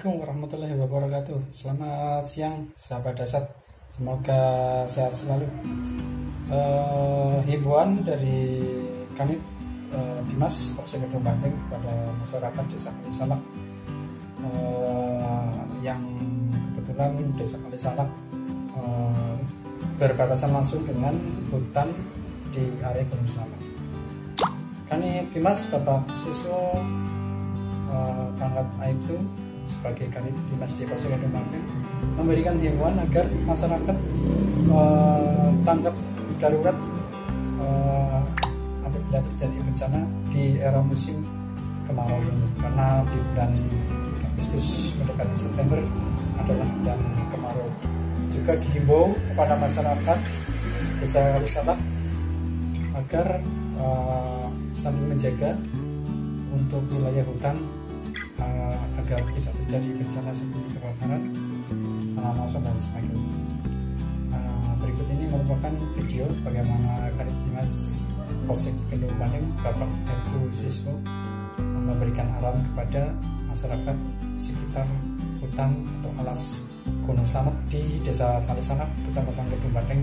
Assalamualaikum warahmatullahi wabarakatuh. Selamat siang, sahabat dasar. Semoga sehat selalu. Uh, himbauan dari kami uh, Dimas Polsek Bandung kepada masyarakat Desa Kalisalak uh, yang kebetulan Desa Kalisalak uh, berbatasan langsung dengan hutan di area Gunung Selamat. Kami Dimas Bapak Siswa uh, pangkat Aibtu sebagai Dinas di Polsek Bandung memberikan himbauan agar masyarakat uh, tanggap darurat uh, apabila terjadi bencana di era musim kemarau ini. Karena di bulan Agustus mendekati September adalah bulan kemarau. Juga dihimbau kepada masyarakat desa Kalisalak agar uh, saling menjaga untuk wilayah hutan agar tidak terjadi bencana seperti kebakaran, longsor dan sebagainya. Uh, berikut ini merupakan video bagaimana Kadif Dinas Polsek Kendung Bandung Bapak Heru Siswo memberikan arahan kepada masyarakat sekitar hutan atau alas Gunung Slamet di Desa Kalisana, Kecamatan Kedung Bandeng,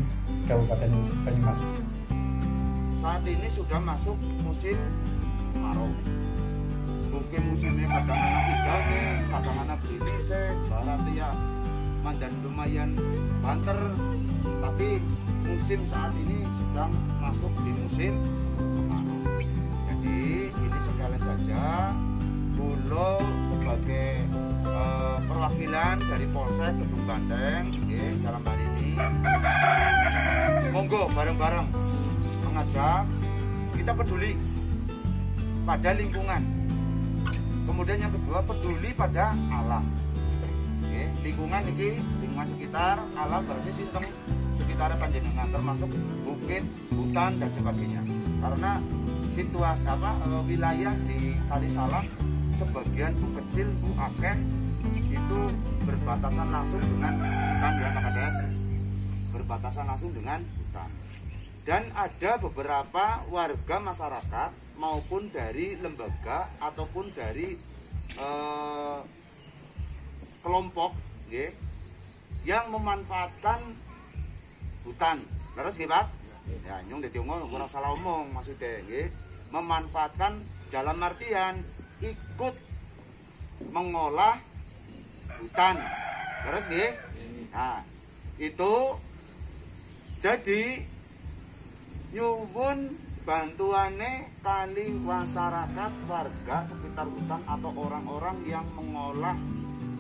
Kabupaten Banyumas. Saat ini sudah masuk musim kemarau musimnya kadang hijau nih kadang anak beli sih barat ya mandan lumayan banter. Tapi musim saat ini sedang masuk di musim kemarau. Jadi ini sekalian saja Bulo sebagai uh, perwakilan dari Polsek Gedung Bandeng okay, dalam hari ini. Monggo bareng-bareng mengajak kita peduli pada lingkungan kemudian yang kedua peduli pada alam. Oke, lingkungan ini lingkungan sekitar alam berarti sistem sekitar panjenengan termasuk bukit hutan dan sebagainya. Karena situasi apa eh, wilayah di Kalisalam sebagian bu kecil bu akeh itu berbatasan langsung dengan hutan ya Pak Kades berbatasan langsung dengan hutan. Dan ada beberapa warga masyarakat maupun dari lembaga ataupun dari eh, kelompok nggih, yang memanfaatkan hutan. Terus nggih, Pak? Ya, nyung dadi ngomong ora salah omong maksudnya. Memanfaatkan dalam artian ikut mengolah hutan. Terus nggih? Nah, itu jadi nyuwun bantuannya kali masyarakat warga sekitar hutan atau orang-orang yang mengolah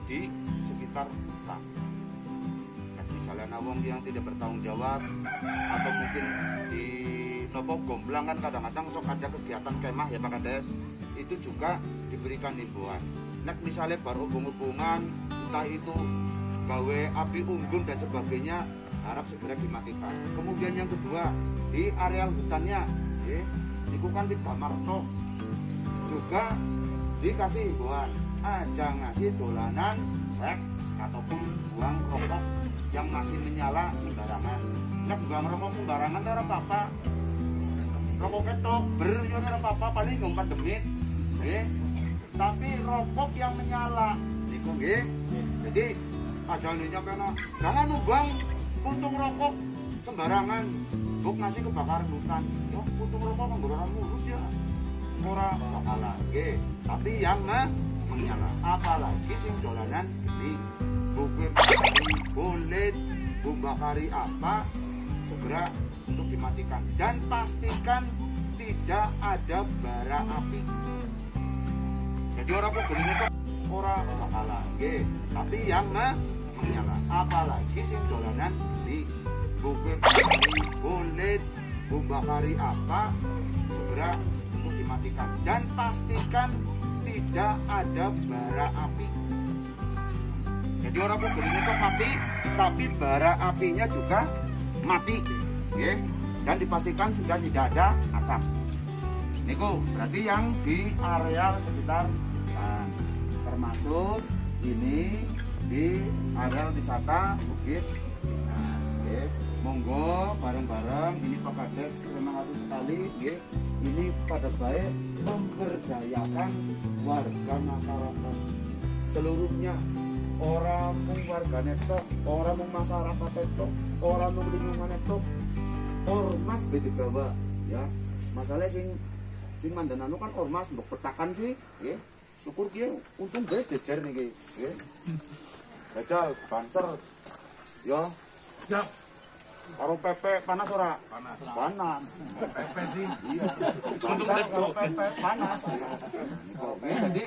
di sekitar hutan. Misalnya nawang yang tidak bertanggung jawab atau mungkin di nopo gomblang kan kadang-kadang sok ada kegiatan kemah ya Pak Kades itu juga diberikan himbauan nah misalnya baru hubung-hubungan entah itu gawe api unggun dan sebagainya harap segera dimatikan. Kemudian yang kedua di areal hutannya ya, itu kan tidak marto. Juga dikasih himbauan aja ngasih dolanan rek ataupun buang rokok yang masih menyala sembarangan. Nek buang rokok sembarangan ora apa-apa. Rokok ketok ber ya ora apa-apa paling ngompat demit nggih. Tapi rokok yang menyala niku nggih. Jadi aja nyampe jangan numbang puntung rokok sembarangan. Buk ngasih kebakaran hutan. Yo puntung rokok orang mulut ya. Ora bakalan nggih tapi yang mah menyala apalagi sing dolanan geni buku kulit bumbakari apa segera untuk dimatikan. Dan pastikan tidak ada bara api. Jadi orang kok geni itu ora bakalan nggih tapi yang mah menyala apalagi sing dolanan buku kulit bumbakari apa? Segera untuk dimatikan dan pastikan tidak ada bara api. Jadi orang mobil itu mati tapi bara apinya juga mati. Ya dan dipastikan sudah tidak ada asap. Niku berarti yang di areal sekitar nah, termasuk ini di areal wisata Bukit nah, ya. monggo bareng-bareng ini Pak Kades terima kasih sekali ya. ini pada baik memberdayakan warga masyarakat seluruhnya orang mung warganet tok orang mung masyarakat tok orang mung lingkungan tok ormas beda bawa ya masalah sing sing mandan anu kan ormas mbok petakan sih ya syukur dia untung gue jejer nih ya Jajal, banser ya Siap. Karo pepe panas ora? Panas. panas. Pepe sih. iya. Karo pepe panas. Oke, jadi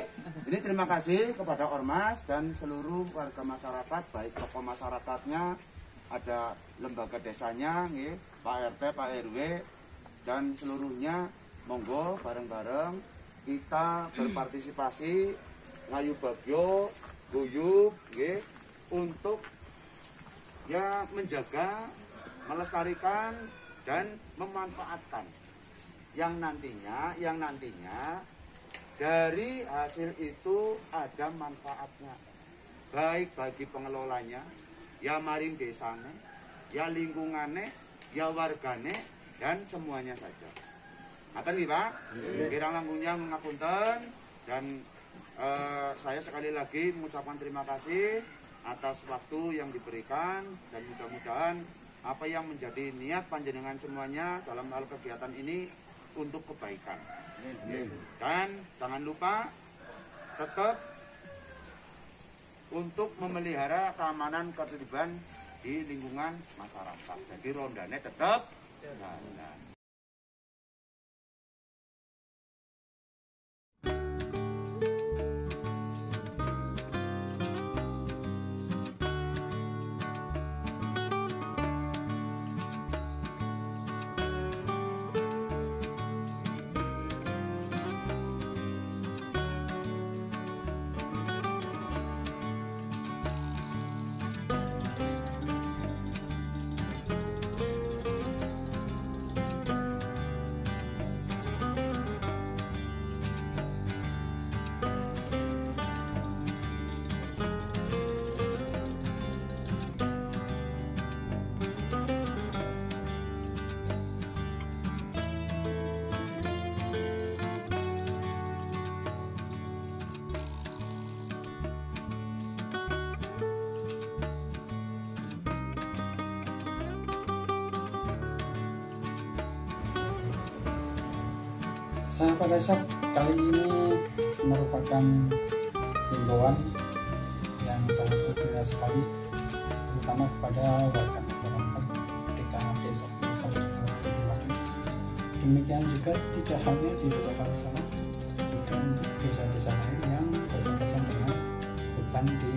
ini terima kasih kepada ormas dan seluruh warga masyarakat baik tokoh masyarakatnya ada lembaga desanya nggih, Pak RT Pak RW dan seluruhnya. Monggo bareng-bareng kita berpartisipasi ngayu bagyo guyub nggih, untuk ya menjaga melestarikan dan memanfaatkan. Yang nantinya yang nantinya dari hasil itu ada manfaatnya. Baik bagi pengelolanya ya maring desane ya lingkungannya ya wargane dan semuanya saja. Ngaten nggih Pak? Kira langkungnya mengapunten dan eh, saya sekali lagi mengucapkan terima kasih atas waktu yang diberikan dan mudah-mudahan apa yang menjadi niat panjenengan semuanya dalam hal kegiatan ini untuk kebaikan. Dan jangan lupa tetap untuk memelihara keamanan ketertiban di lingkungan masyarakat. Jadi rondane tetap jalan. Sahabat desa kali ini merupakan himbauan yang sangat berguna sekali terutama kepada warga masyarakat DKA desa desa Demikian juga tidak hanya di desa Kalisara, juga untuk desa-desa lain yang berbatasan dengan hutan di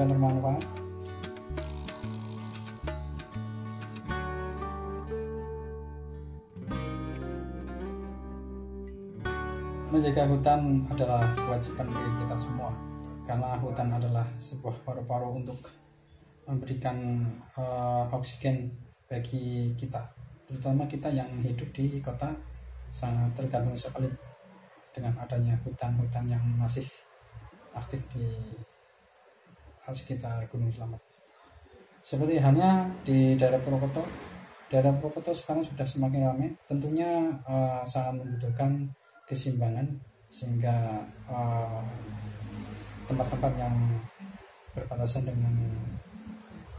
Semoga bermanfaat. Menjaga hutan adalah kewajiban bagi kita semua karena hutan adalah sebuah paru-paru untuk memberikan eh, oksigen bagi kita terutama kita yang hidup di kota sangat tergantung sekali dengan adanya hutan-hutan yang masih aktif di sekitar Gunung Selamat. Seperti halnya di daerah Purwokerto daerah Purwokerto sekarang sudah semakin ramai. Tentunya eh, sangat membutuhkan keseimbangan sehingga eh, tempat-tempat yang berbatasan dengan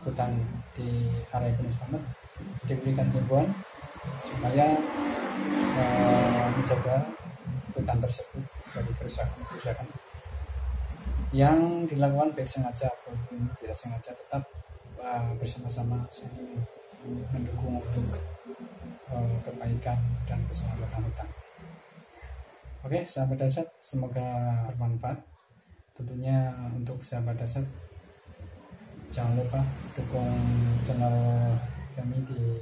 hutan di area Gunung Selamat diberikan himbauan supaya eh, menjaga hutan tersebut dari kerusakan-kerusakan yang dilakukan baik sengaja ataupun tidak sengaja tetap eh, bersama-sama saling mendukung untuk eh, kebaikan dan keselamatan hutan. Oke, sahabat dasar, semoga bermanfaat. Tentunya untuk sahabat dasar, jangan lupa dukung channel kami di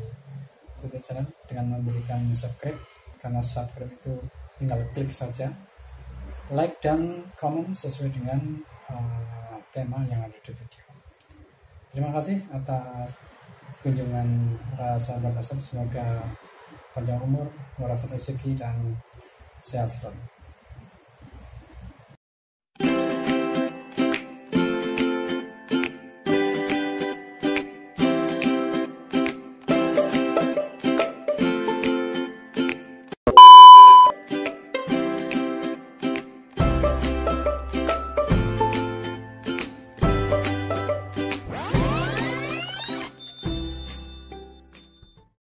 YouTube channel dengan memberikan subscribe karena subscribe itu tinggal klik saja like dan komen sesuai dengan uh, tema yang ada di video. Terima kasih atas kunjungan sahabat dasar semoga panjang umur waras rezeki dan sehat selalu